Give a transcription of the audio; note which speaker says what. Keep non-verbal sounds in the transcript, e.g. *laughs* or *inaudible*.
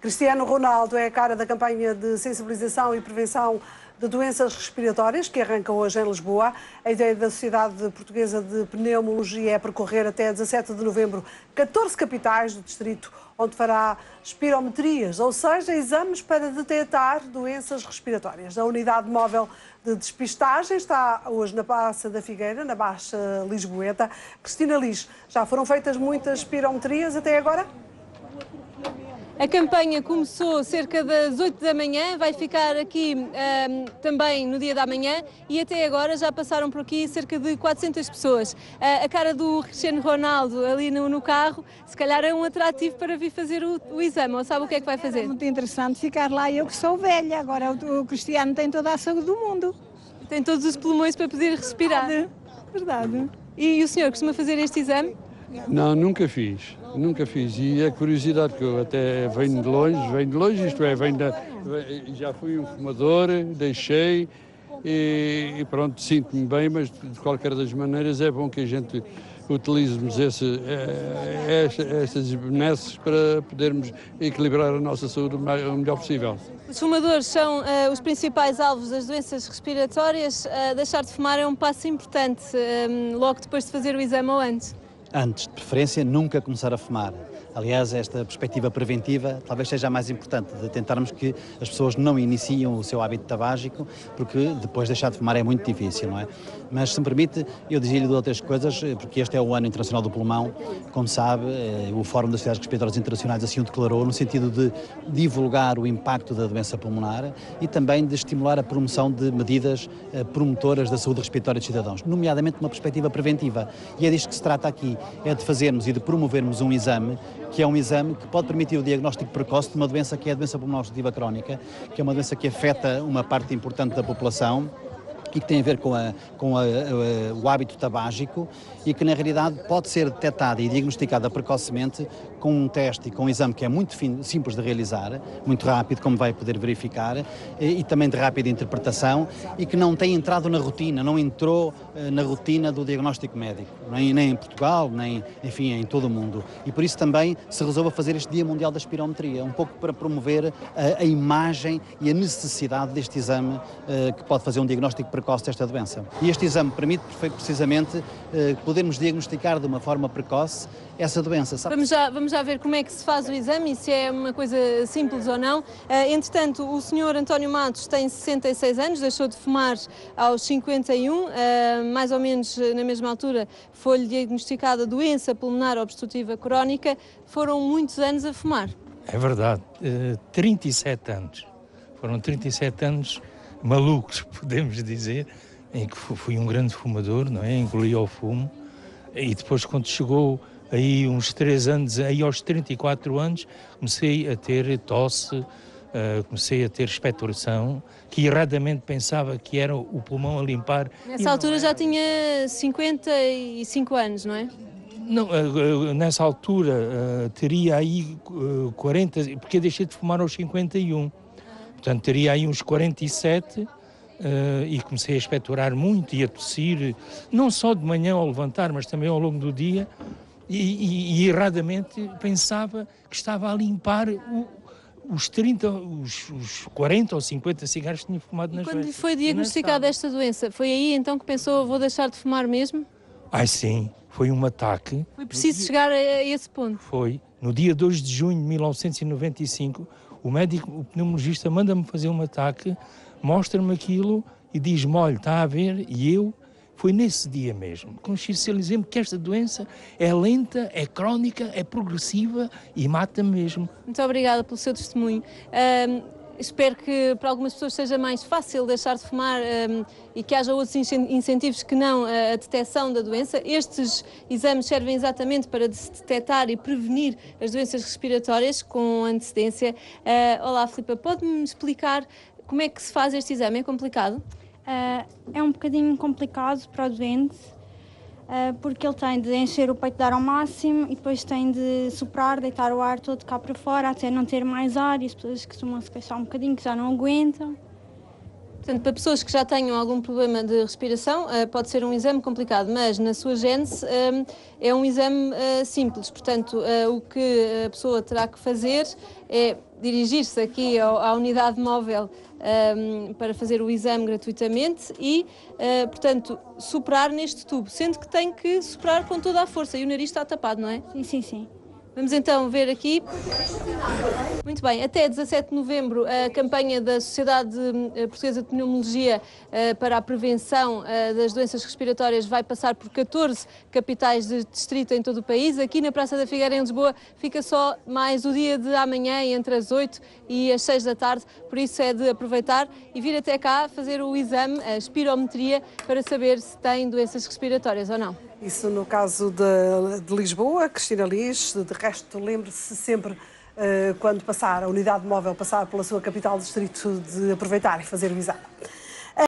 Speaker 1: Cristiano Ronaldo é a cara da campanha de sensibilização e prevenção de doenças respiratórias, que arranca hoje em Lisboa. A ideia da Sociedade Portuguesa de Pneumologia é percorrer até 17 de novembro 14 capitais do distrito, onde fará espirometrias, ou seja, exames para detectar doenças respiratórias. A unidade móvel de despistagem está hoje na Praça da Figueira, na Baixa Lisboeta. Cristina Lis, já foram feitas muitas espirometrias até agora?
Speaker 2: A campanha começou cerca das 8 da manhã, vai ficar aqui um, também no dia da manhã e até agora já passaram por aqui cerca de 400 pessoas. Uh, a cara do Cristiano Ronaldo ali no, no, carro, se calhar é um atrativo para vir fazer o, o exame, ou sabe o que é que vai fazer? É
Speaker 3: muito interessante ficar lá, eu que sou velha, agora o, o Cristiano tem toda a saúde do mundo.
Speaker 2: Tem todos os pulmões para poder respirar.
Speaker 3: Verdade. Verdade.
Speaker 2: E, e o senhor costuma fazer este exame?
Speaker 4: Não, nunca fiz, nunca fiz. E é curiosidade que eu até venho de longe, venho de longe, isto é, venho da, já fui um fumador, deixei e, e pronto, sinto-me bem, mas de qualquer das maneiras é bom que a gente utilizemos esse, é, estas benesses para podermos equilibrar a nossa saúde o melhor possível.
Speaker 2: Os fumadores são uh, os principais alvos das doenças respiratórias. Uh, deixar de fumar é um passo importante, uh, logo depois de fazer o exame ou antes
Speaker 5: antes, de preferência, nunca começar a fumar. Aliás, esta perspectiva preventiva talvez seja a mais importante, de tentarmos que as pessoas não iniciem o seu hábito tabágico, porque depois deixar de fumar é muito difícil, não é? Mas, se me permite, eu dizia-lhe de outras coisas, porque este é o Ano Internacional do Pulmão, como sabe, eh, o Fórum das Sociedades Respiratórias Internacionais assim o declarou, no sentido de divulgar o impacto da doença pulmonar e também de estimular a promoção de medidas eh, promotoras da saúde respiratória dos cidadãos, nomeadamente uma perspectiva preventiva. E é disto que se trata aqui, é de fazermos e de promovermos um exame que é um exame que pode permitir o diagnóstico precoce de uma doença que é a doença pulmonar obstrutiva crónica, que é uma doença que afeta uma parte importante da população e que tem a ver com, a, com a, a, o hábito tabágico e que na realidade pode ser detectada e diagnosticada precocemente com um teste e com um exame que é muito simples de realizar, muito rápido, como vai poder verificar, e, e, também de rápida interpretação e que não tem entrado na rotina, não entrou uh, na rotina do diagnóstico médico, nem, nem em Portugal, nem, enfim, em todo o mundo. E por isso também se resolve fazer este Dia Mundial da Espirometria, um pouco para promover a, imagem e a necessidade deste exame uh, que pode fazer um diagnóstico precoce desta doença. E este exame permite precisamente uh, podermos diagnosticar de uma forma precoce essa doença.
Speaker 2: Vamos já, vamos já ver como é que se faz o exame e se é uma coisa simples ou não. Uh, entretanto, o senhor António Matos tem 66 anos, deixou de fumar aos 51, uh, mais ou menos na mesma altura foi-lhe diagnosticada doença pulmonar obstrutiva crónica. Foram muitos anos a fumar.
Speaker 6: É verdade, uh, 37 anos. Foram 37 anos malucos, *laughs* podemos dizer, em que fui um grande fumador, não é? Engoli ao fumo. E depois, quando chegou aí uns três anos, aí aos 34 anos, comecei a ter tosse, uh, comecei a ter expectoração, que erradamente pensava que era o pulmão a limpar.
Speaker 2: Nessa altura já tinha 55 anos, não é?
Speaker 6: Não, uh, nessa altura teria aí 40, porque eu deixei de fumar aos 51. Portanto, teria aí uns 47 Uh, e comecei a expectorar muito e a tossir, não só de manhã ao levantar, mas também ao longo do dia, e, e, e erradamente pensava que estava a limpar o, os 30, os, os 40 ou 50 cigarros que tinha fumado nas
Speaker 2: Quando foi diagnosticada esta doença, foi aí então que pensou, vou deixar de fumar mesmo?
Speaker 6: Ai sim, foi um ataque.
Speaker 2: Foi preciso chegar a esse ponto?
Speaker 6: Foi. No dia 2 de junho de 1995, o médico, o pneumologista, manda-me fazer um ataque mostra-me aquilo e diz-me: olha, está a ver, e eu. Foi nesse dia mesmo. Consciencializei-me que esta doença é lenta, é crónica, é progressiva e mata mesmo.
Speaker 2: Muito obrigada pelo seu testemunho. Um, espero que para algumas pessoas seja mais fácil deixar de fumar um, e que haja outros incentivos que não a detecção da doença. Estes exames servem exatamente para detectar e prevenir as doenças respiratórias com antecedência. Uh, olá, Filipe, pode-me explicar como é que se faz este exame? É complicado?
Speaker 7: Uh, é um bocadinho complicado para o doente, porque ele tem de encher o peito de ar ao máximo e depois tem de soprar, deitar o ar todo cá para fora até não ter mais ar e as pessoas costumam se queixar um bocadinho que já não aguentam.
Speaker 2: Portanto, para pessoas que já tenham algum problema de respiração, uh, pode ser um exame complicado, mas na sua gênese um, é um exame uh, simples. Portanto, o que a pessoa terá que fazer é dirigir-se aqui à unidade móvel um, para fazer o exame gratuitamente e, portanto, soprar neste tubo, sendo que tem que soprar com toda a força e o nariz está tapado, não é?
Speaker 7: Sim, sim, sim.
Speaker 2: Vamos então ver aqui. Muito bem, até 17 de novembro a campanha da Sociedade eh, Portuguesa de Pneumologia eh, para a prevenção eh, das doenças respiratórias vai passar por 14 capitais de distrito em todo o país. Aqui na Praça da Figueira, em Lisboa, fica só mais o dia de amanhã, entre as 8 e as 6 da tarde, por isso é de aproveitar e vir até cá fazer o exame, a espirometria, para saber se tem doenças respiratórias ou não.
Speaker 1: Isso no caso de, de Lisboa, Cristina Liz, de resto, lembre-se sempre, uh, quando passar a unidade móvel, passar pela sua capital distrito, de aproveitar e fazer exame.